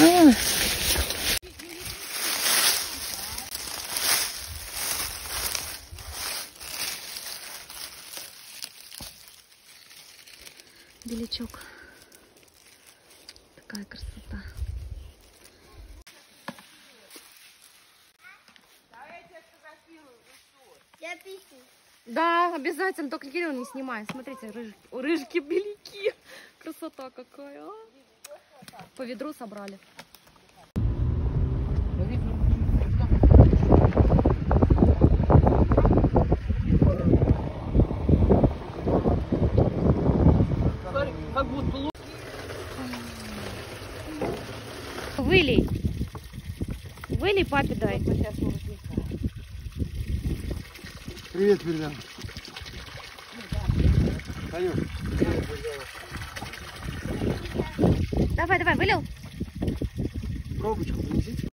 А. Белячок. Такая красота. Да, обязательно, только Кирилл не снимай. Смотрите, рыж... рыжики-беляки. Красота какая. А. По ведру собрали. Вылей. Вылей папе дай. Привет, передам. Танюш, Давай, давай, вылил. пробочку принесите.